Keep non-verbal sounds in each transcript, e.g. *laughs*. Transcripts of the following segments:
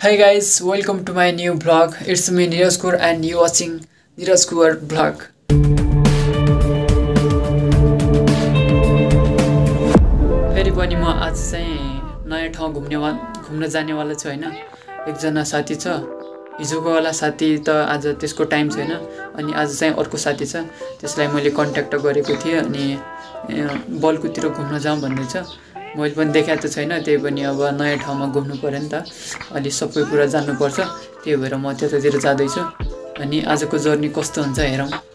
Hey guys, welcome to my new vlog. It's me Neeraj Kaur and you watching Neeraj Kaur vlog. फेरि पनि म आज चाहिँ नयाँ ठाउँ घुम्ने वा घुम्न जानेवाला छु होइन एकजना साथी छ हिजोको वाला साथी त आज त्यसको टाइम छैन अनि आज चाहिँ अर्को साथी छ त्यसलाई मैले कन्ट्याक्ट गरेको थिएँ अनि बल्कुतिर घुम्न जाउँ भन्दैछ मैले पनि देखाएको त छैन त्यही पनि अब नयाँ ठाउँमा घुम्नु पऱ्यो नि त। अलि सबै कुरा जान्नुपर्छ त्यही भएर म त्यतातिर जाँदैछु। अनि आजको जर्नी कस्तो हुन्छ हेरौँ।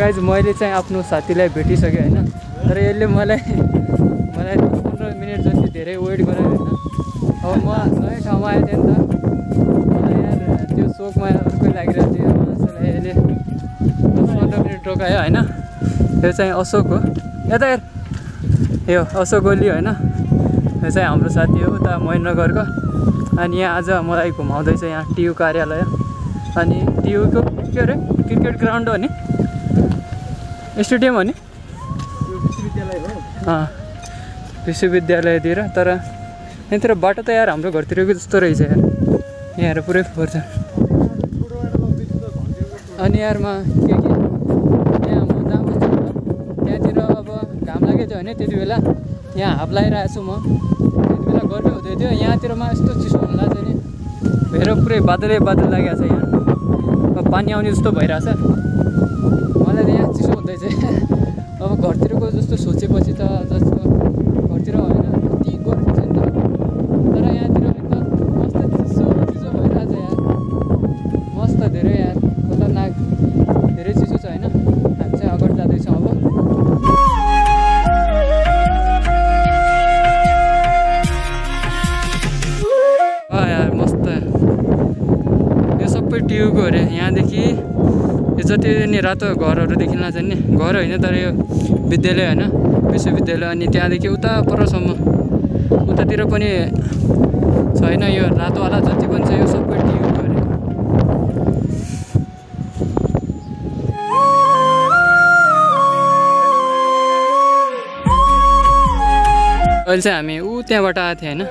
गाइज मैले चाहिँ आफ्नो साथीलाई भेटिसकेँ होइन? तर यसले मलाई मलाई पन्ध्र मिनट जति धेरै वेट गरायो होइन अब म नयाँ ठाउँमा आएको थिएँ नि त। यार त्यो सोकमा अर्कै लागिरहेको थियो यसले दस पन्ध्र मिनट रोकायो होइन? यो चाहिँ अशोक हो। यता यो अशोक ओली होइन? यो चाहिँ हाम्रो साथी हो उता महेन्द्रगरको अनि यहाँ आज मलाई घुमाउँदैछ यहाँ टियु कार्यालय। अनि टियुको के अरे? क्रिकेट ग्राउन्ड हो नि? स्टेडियम हो नि? विश्वविद्यालयतिर तर यहाँतिर बाटो त यार हाम्रो घरतिरको जस्तो रहेछ यार। यहाँहरू पुरै फोहोर छ। अनि यारमा के के यहाँ म त, त्यहाँतिर अब घाम लागेको थियो भने त्यति बेला। यहाँ हाफ लगाइरहेको छु म। त्यति बेला गर्मी हुँदै थियो। यहाँतिरमा यस्तो चिसो हुन लाग्छ नि। पुरै बादलै बादल लागेको छ यहाँ। पानी आउने जस्तो भइरहेछ मलाई त यहाँ चिसो हुँदैछ अब घरतिरको जस्तो सोचेपछि त जति नि रातो घरहरू देखिन लाग्छ नि। घर होइन तर यो विद्यालय होइन विश्वविद्यालय अनि त्यहाँदेखि उता परसम्म उतातिर पनि छैन यो रातोवाला जति पनि छ यो सबै अरे अहिले चाहिँ हामी ऊ त्यहाँबाट आएको थियौँ होइन।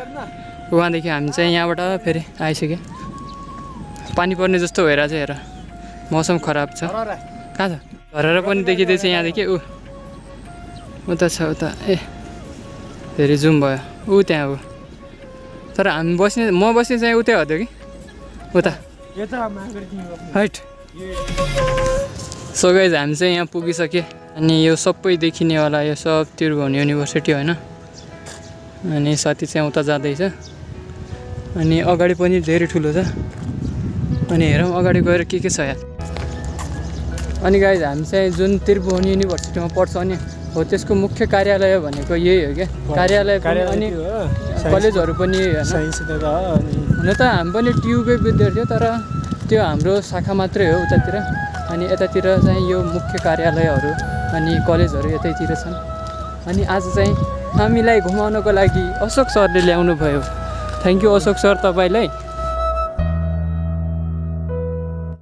उहाँदेखि हामी चाहिँ यहाँबाट फेरि आइसक्यो पानी पर्ने जस्तो भइरहेछ हेर। मौसम खराब छ। कहाँ छ? झरेर पनि देखिँदैछ यहाँदेखि। ऊ उता छ उता ए फेरि जुम भयो। ऊ त्यहाँ हो। तर हामी बस्ने म बस्ने चाहिँ उतै हो कि? उता। हाइट सो गाइज हामी चाहिँ यहाँ पुगिसक्यो अनि यो सबै देखिनेवाला यो सब त्रिभुवन युनिभर्सिटी होइन। अनि साथी चाहिँ उता जाँदैछ। अनि अगाडि पनि धेरै ठुलो छ। अनि हेरौँ अगाडि गएर के के छ यहाँ अनि गाइज हामी चाहिँ जुन त्रिभुवन युनिभर्सिटीमा पढ्छ नि हो त्यसको मुख्य कार्यालय भनेको यही हो क्या। कार्यालय अनि कलेजहरू पनि हुन त हामी पनि टियुकै विद्यार्थी हो तर त्यो हाम्रो शाखा मात्रै हो उतातिर। अनि यतातिर चाहिँ यो मुख्य कार्यालयहरू अनि कलेजहरू यतैतिर छन्। अनि आज चाहिँ हामीलाई घुमाउनको लागि अशोक सरले ल्याउनु भयो थ्याङ्क यू अशोक सर तपाईँलाई।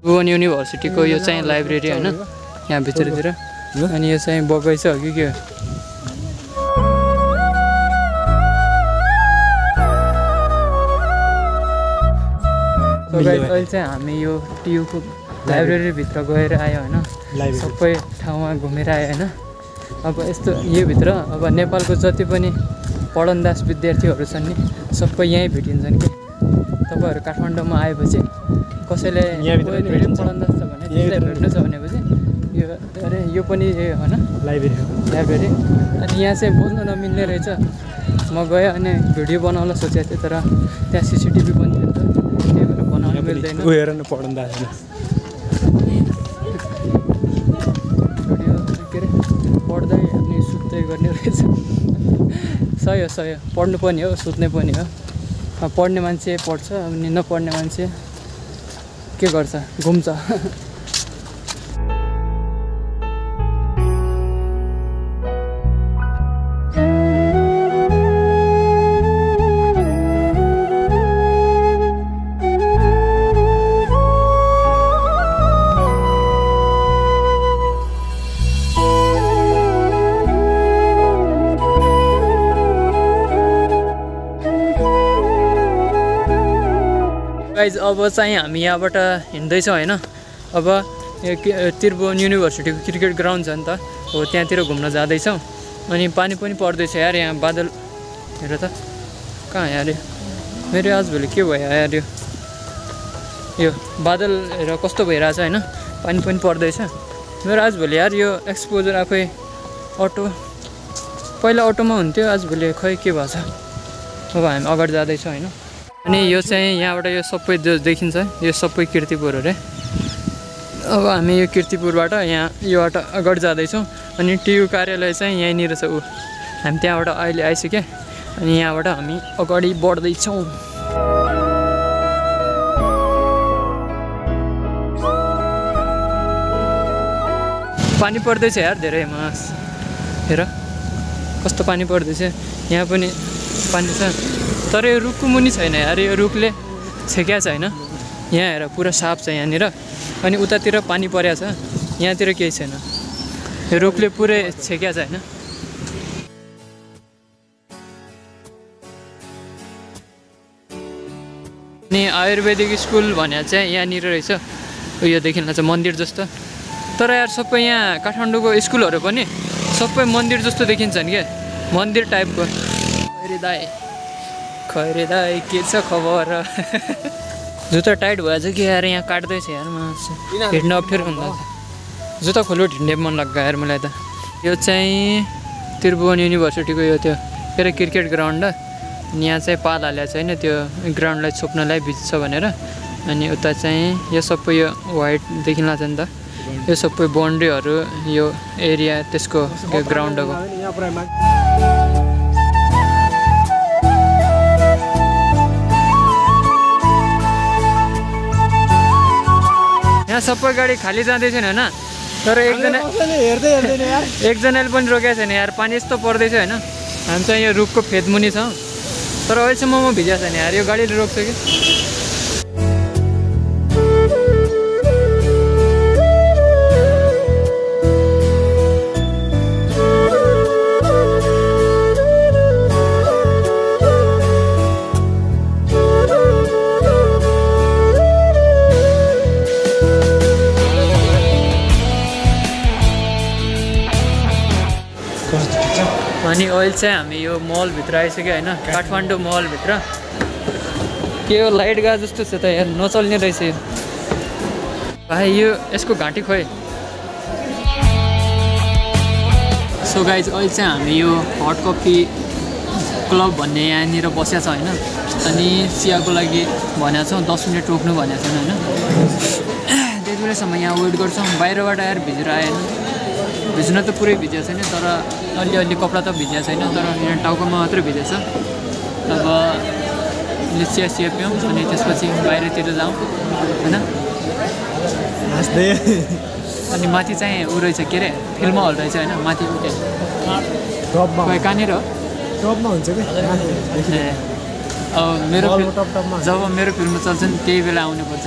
भुवन युनिभर्सिटीको यो चाहिँ लाइब्रेरी होइन यहाँ भित्रतिर। अनि यो चाहिँ बगैँचा हो कि के? अहिले चाहिँ हामी यो टियुको लाइब्रेरीभित्र गएर आयो होइन। सबै ठाउँमा घुमेर आयो होइन। अब यस्तो यहीँभित्र अब नेपालको जति पनि पढनदास विद्यार्थीहरू छन् नि सबै यहीँ भेटिन्छन् कि? तपाईँहरू काठमाडौँमा आएपछि कसैले। पढनदास छ भने त्यसलाई भेट्नु छ भनेपछि यो अरे यो पनि होइन। लाइब्रेरी। लाइब्रेरी। अनि यहाँ चाहिँ बोल्नु नमिल्ने रहेछ। म गएँ अनि भिडियो बनाउन सोचेको थिएँ तर त्यहाँ सिसिटिभी पनि थियो नि त। त्यही भएर बनाउनु मिल्दैन। न पढ्दा भिडियो के अरे पढ्दै अनि सुत्दै गर्ने रहेछ। सही हो सही हो। पढ्नु पनि हो सुत्ने पनि हो। पढ्ने मान्छे पढ्छ अनि नपढ्ने मान्छे के गर्छ? घुम्छ। *laughs* गाइज अब चाहिँ हामी यहाँबाट हिँड्दैछौँ होइन। अब त्रिभुवन युनिभर्सिटीको क्रिकेट ग्राउन्ड छ नि त। हो त्यहाँतिर घुम्न जाँदैछौँ। अनि पानी पनि पर्दैछ यार यहाँ बादल। हेर त कहाँ यार? मेरो आजभोलि के भयो यार यो? यो बादल हेर कस्तो भइरहेछ होइन? पानी पनि पर्दैछ। मेरो आजभोलि यार यो एक्सपोजर आफै अटो पहिला अटोमा हुन्थ्यो आजभोलि खै के भएको छ अब हामी अगाडि जाँदैछौँ होइन। अनि यो चाहिँ यहाँबाट यो सबै जो देखिन्छ। यो सबै किर्तिपुर अरे अब हामी यो किर्तिपुरबाट यहाँ योबाट अगाडि जाँदैछौँ। अनि टियु कार्यालय चाहिँ यहीँनिर छ ऊ। हामी त्यहाँबाट अहिले आइसक्यो अनि यहाँबाट हामी अगाडि बढ्दैछौँ। पानी पर्दैछ यार धेरै मास। हेर कस्तो पानी पर्दैछ। यहाँ पनि पानी छ। तर यो रुखको मुनि छैन यार यो रुखले छेक्या छ होइन यहाँ हेर पुरा साफ छ यहाँनिर। अनि उतातिर पानी परेको छ। यहाँतिर केही छैन। यो रुखले पुरै छेक्या छ होइन। अनि आयुर्वेदिक स्कुल भने चाहिँ यहाँनिर रहेछ। उयो देखिन चाहिँ मन्दिर जस्तो। तर यार सबै यहाँ काठमाडौँको स्कुलहरू पनि सबै मन्दिर जस्तो देखिन्छन् क्या मन्दिर टाइपको खैरे दाई के छ खबर। जुत्ता टाइट भएछ कि यार यहाँ काट्दैछ यार म हिँड्न अप्ठ्यारो हुँदा जुत्ता खोलो हिँड्ने मन लाग्यो यार मलाई त। यो चाहिँ त्रिभुवन युनिभर्सिटीको यो त्यो के अरे क्रिकेट ग्राउन्ड हो। अनि यहाँ चाहिँ पाल हालेको छैन त्यो ग्राउन्डलाई छोप्नलाई भिज्छ भनेर। अनि उता चाहिँ यो सबै यो वाइट देखिन लाग्छ नि त। यो सबै बाउन्ड्रीहरू यो एरिया त्यसको ग्राउन्डको यहाँ सबै गाडी खाली जाँदैछन् होइन? तर एकजना हेर्दै हेर्दैन *laughs* एकजनाले पनि रोकेको छैन यार पानी यस्तो पर्दैछ होइन? हामी चाहिँ यो रुखको फेदमुनि छौँ। तर अहिलेसम्म म भिजेको छैन यार यो गाडीले रोक्छ कि? चाहिँ हामी यो मलभित्र आइसक्यो होइन काठमाडौँ मलभित्र के यो लाइट गएको जस्तो छ त यार नचल्ने रहेछ यो भाइ यो यसको घाँटी खोइ सो गाइज अहिले चाहिँ हामी यो हट कफी क्लब भन्ने यहाँनिर बसेको छ होइन अनि चियाको लागि भनेको छौँ दस मिनट रोक्नु भनेको छैन होइन त्यति बेलासम्म यहाँ वेट गर्छौँ बाहिरबाट आएर भिजेर आएन भिज्न त पुरै भिजेको छैन तर अलिअलि कपडा त भिजेको छैन तर यहाँ टाउकोमा मात्रै भिजेछ अब चिया चिया पिउँ अनि त्यसपछि बाहिरतिर जाउँ होइन? हाँस्दै। अनि माथि चाहिँ ऊ रहेछ के अरे फिल्म हल रहेछ होइन? माथि कहाँनिर हो? टपमा। हुन्छ कि? मेरो। जब मेरो फिल्म चल्छ नि त्यही बेला आउनुपर्छ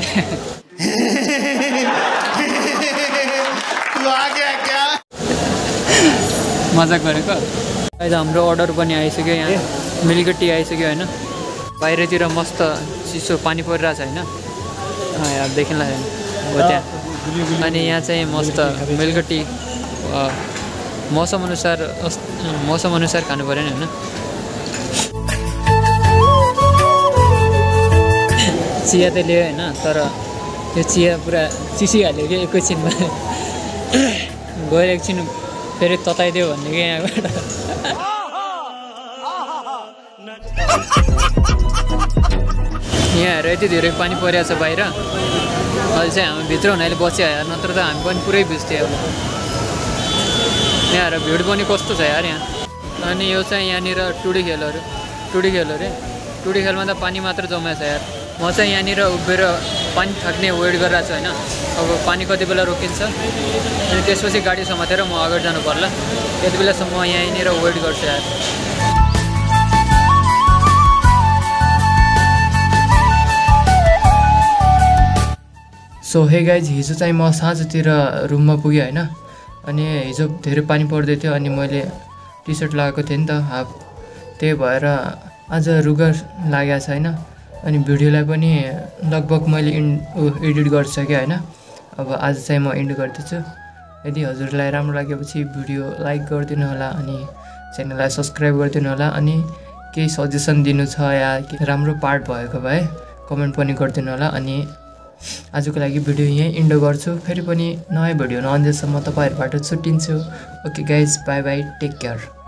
तू आ गया क्या मजाक गरेको। अहिले हाम्रो अर्डर पनि आइसक्यो यहाँ। मिल्क टी आइसक्यो होइन। बाहिरतिर मस्त चिसो पानी परिरहेछ होइन। देखिनलाई हो त्यहाँ। अनि यहाँ चाहिँ मस्त मिल्क टी अ, मौसम अनुसार अस- मौसम अनुसार खानु पऱ्यो नि होइन। चिया त लियो होइन तर त्यो चिया पुरा चिसिहाल्यो कि एकैछिनमा। गएर एकछिन फेरि तताइदियो भन्ने कि यहाँबाट यहाँ हेर यति धेरै पानी परिरहेको छ बाहिर। अहिले चाहिँ हामी भित्र हुनाले बस्यो नत्र त हामी पनि पुरै भिज्थ्यो अब यहाँ हेर भिड पनि कस्तो छ यार यहाँ। अनि यो चाहिँ यहाँनिर टुडी खेलहरू टुडी खेल अरे टुडी खेलमा त पानी मात्र जम्मा छ यार। म चाहिँ यहाँनिर उभिएर पानी थाक्ने वेट गरिरहेको छु होइन। अब पानी कति बेला रोकिन्छ? अनि त्यसपछि गाडी समातेर म अगाडि जानु पर्ला। त्यति बेलासम्म म यहीँनिर वेट गर्छु यार सो हे गाइज हिजो चाहिँ म साँझतिर रुममा पुगेँ होइन। अनि हिजो धेरै पानी पर्दै थियो अनि मैले टी सर्ट लगाएको थिएँ नि त। हाफ त्यही भएर आज रुगर लागेको छ होइन। अनि भिडियोलाई पनि लगभग मैले इन एडिट गरिसकेँ होइन? अब आज चाहिँ म एन्ड गर्दैछु। यदि हजुरलाई राम्रो लागेपछि भिडियो लाइक गरिदिनु होला अनि च्यानललाई सब्सक्राइब गरिदिनु होला अनि केही सजेसन दिनु छ या राम्रो पार्ट भएको भए कमेन्ट पनि गरिदिनु होला अनि आजको लागि भिडियो यहीँ इन्डो गर्छु। फेरि पनि नयाँ भिडियो नआउँदैसम्म तपाईँहरूबाट छुट्टिन्छु। Okay guys bye bye take care.